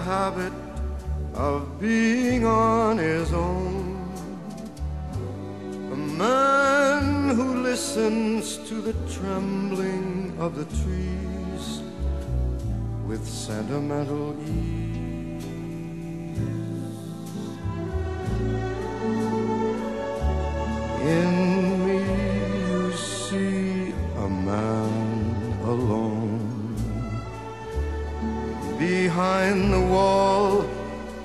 habit of being on his own. A man who listens to the trembling of the trees with sentimental ease. In Behind the wall,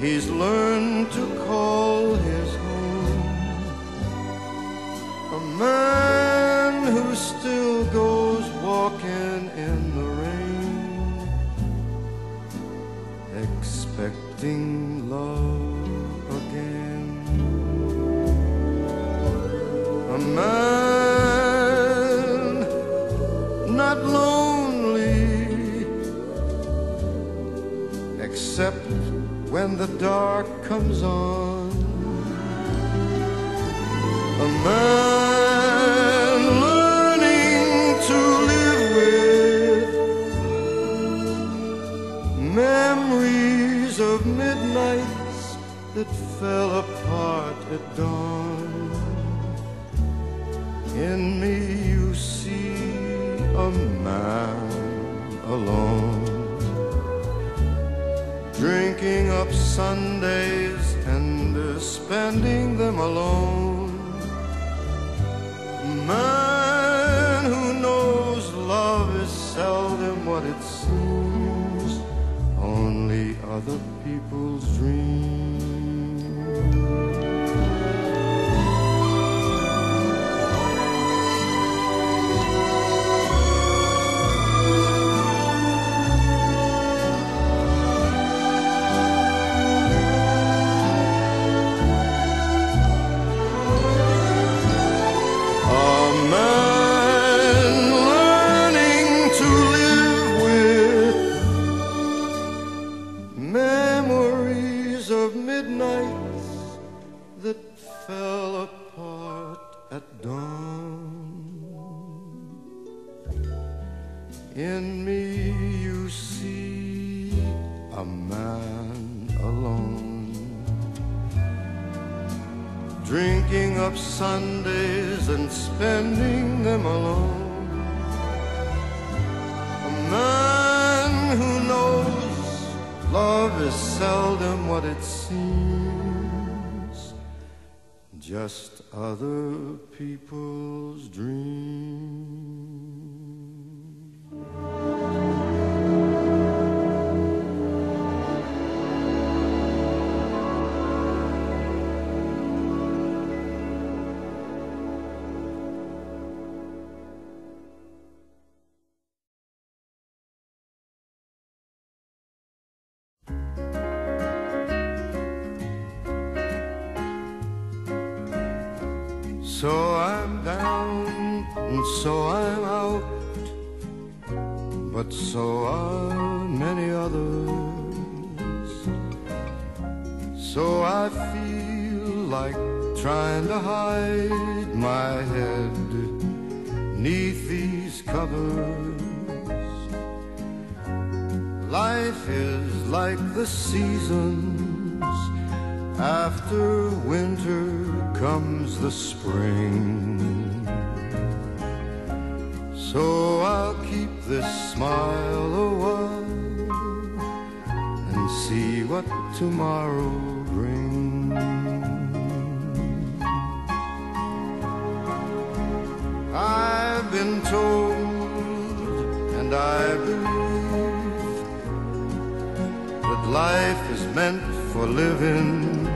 he's learned to call his home. A man who still goes walking in the rain, expecting love again. A man except when the dark comes on. A man learning to live with memories of midnights that fell apart at dawn. Up Sundays and uh, spending them alone. Man who knows love is seldom what it seems. Only other people's dreams In me you see a man alone drinking up Sundays and spending them alone. A man who knows love is seldom what it seems, just other people's dreams. So I'm out, but so are many others. So I feel like trying to hide my head neath these covers. Life is like the seasons. After winter comes the spring. So I'll keep this smile a while and see what tomorrow brings. I've been told, and I believe that life is meant for living.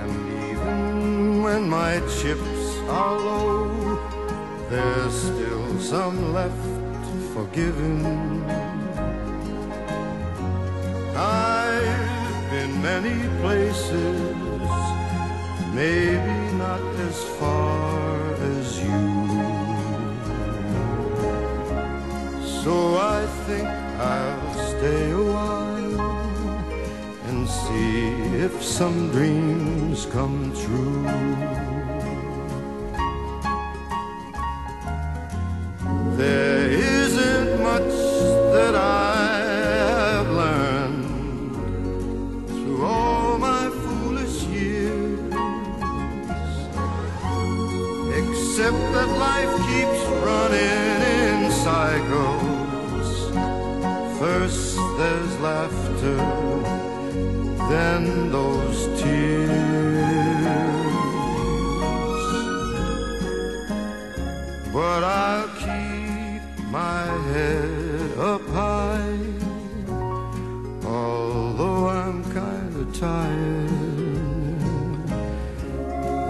And even when my chips are low, there's still some left for giving. I've been many places, maybe not as far as you. So I think I'll stay a while and see if some dreams come true. But I'll keep my head up high, although I'm kind of tired.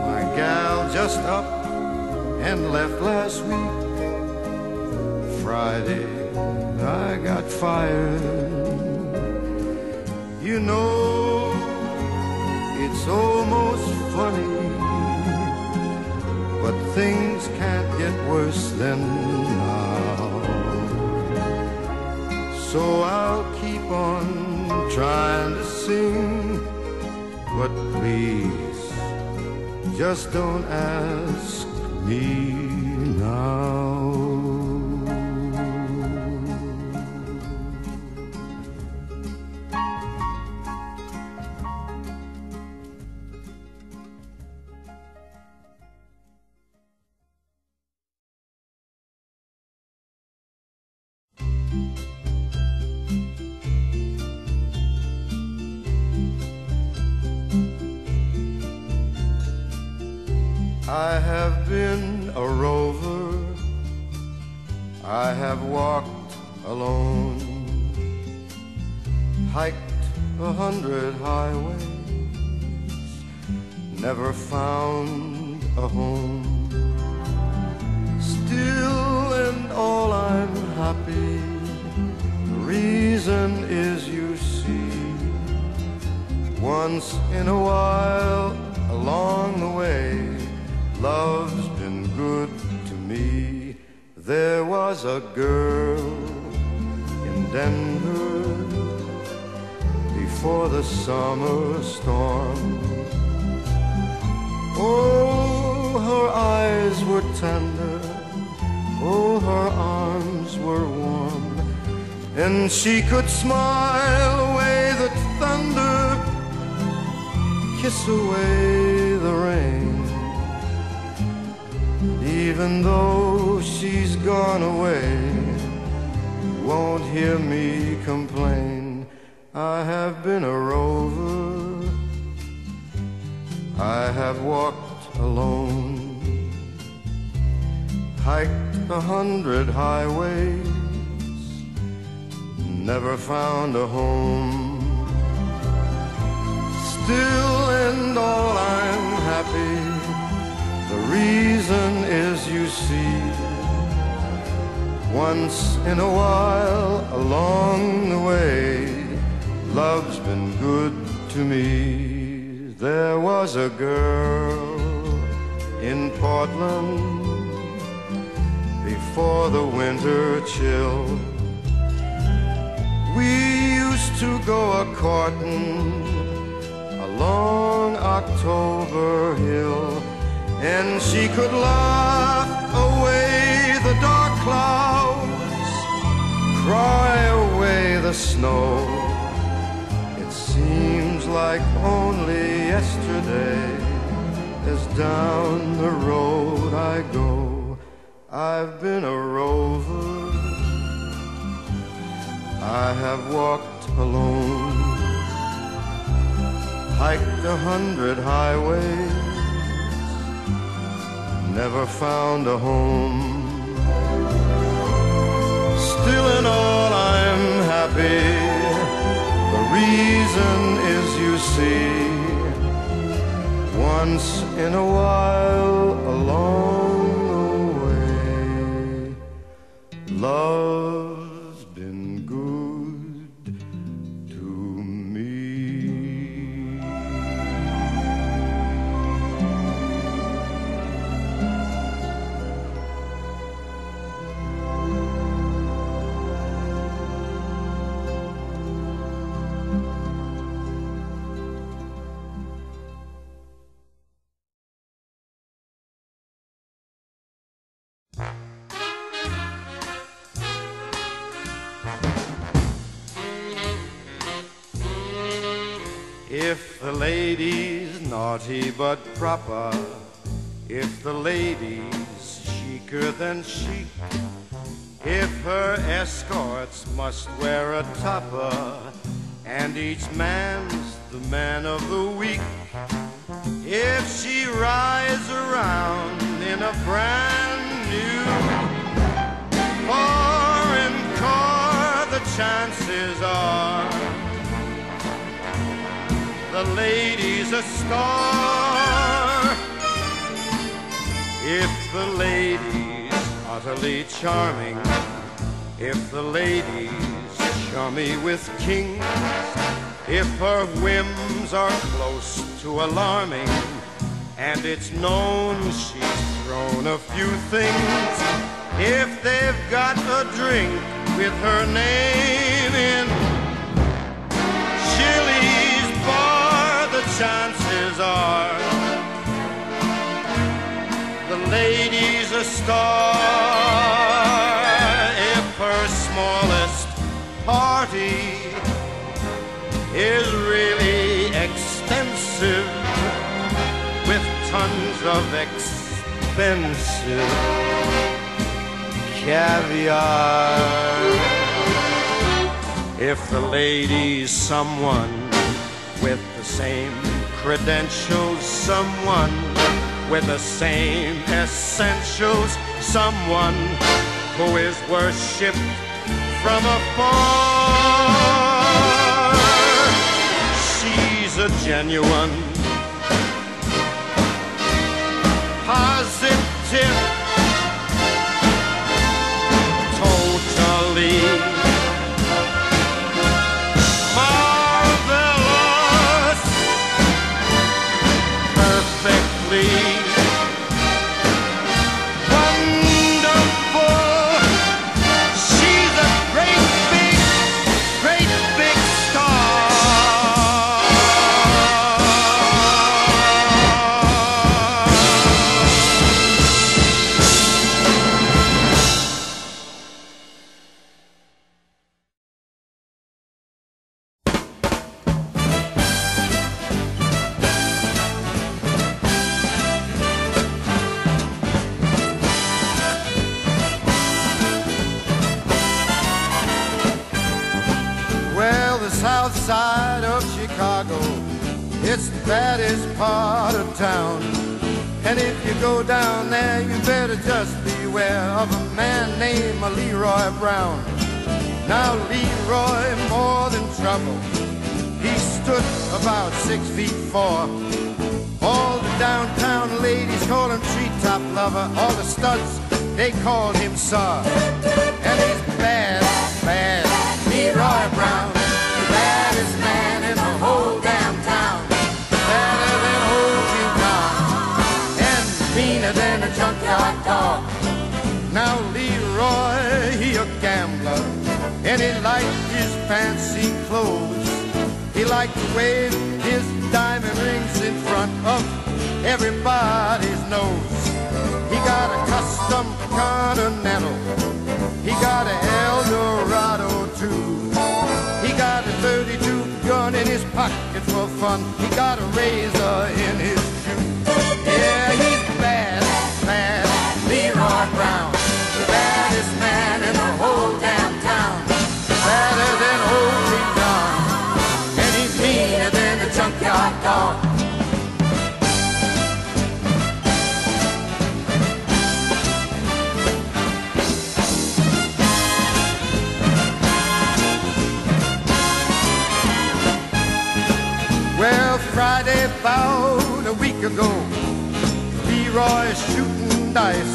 My gal just up and left last week. Friday, I got fired. You know, it's almost funny, but things can't get worse than now. So I'll keep on trying to sing, but please, just don't ask me now. I have been a rover. I have walked alone, hiked a hundred highways, never found a home. Still and all I'm happy. The reason is you see, once in a while love's been good to me. There was a girl in Denver before the summer storm. Oh, her eyes were tender, oh, her arms were warm, and she could smile away the thunder, kiss away the rain. Even though she's gone away, you won't hear me complain. I have been a rover, I have walked alone, hiked a hundred highways, never found a home. Still and all I'm happy. Reason is you see, once in a while along the way, love's been good to me. There was a girl in Portland before the winter chill. We used to go a courting along October Hill and she could laugh away the dark clouds, cry away the snow. It seems like only yesterday, as down the road I go, I've been a rover, I have walked alone, hiked a hundred highways never found a home. Still in all I'm happy. The reason is you see, once in a while along If the lady's naughty but proper, if the lady's chicer than chic, If her escorts must wear a topper, and each man's the man of the week, if she rides around in a brand new foreign car, the chances are the lady's a star. If the lady's utterly charming, if the lady's chummy with kings, if her whims are close to alarming, and it's known she's thrown a few things, if they've got a drink with her name in Chili's bar, the chances are the lady's a star. If her smallest party is really extensive with tons of expensive caviar. If the lady's someone with the same credentials, someone with the same essentials, someone who is worshipped from afar. She's a genuine, positive, you go down there, you better just beware of a man named Leroy Brown. Now, Leroy, more than trouble, he stood about six feet four. All the downtown ladies call him treetop lover. All the studs, they call him Sir. And he's bad, bad, Leroy Brown. Meaner than a junkyard dog. Now Leroy, he a gambler. And he liked his fancy clothes. He liked to wave his diamond rings in front of everybody's nose. He got a custom Continental. He got an Eldorado too. He got a 32 gun in his pocket for fun. He got a razor in his shoe. Yeah, Leroy's shooting dice.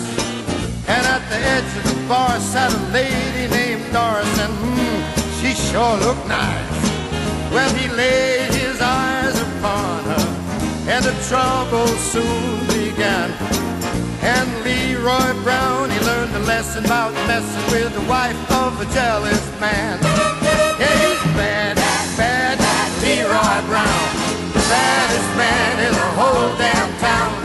And at the edge of the bar sat a lady named Doris, and hmm, she sure looked nice. Well, he laid his eyes upon her, and the trouble soon began. And Leroy Brown, he learned a lesson about messing with the wife of a jealous man. Yeah, he's bad, bad, Leroy Brown. The baddest man in the whole damn town.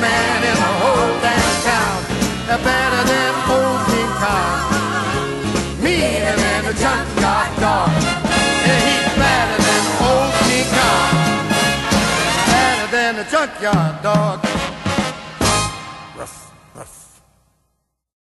man in the whole damn town. They're better than old King Kong. Me and then the junkyard dog. Yeah, he's better than old King Kong. Better than the junkyard dog.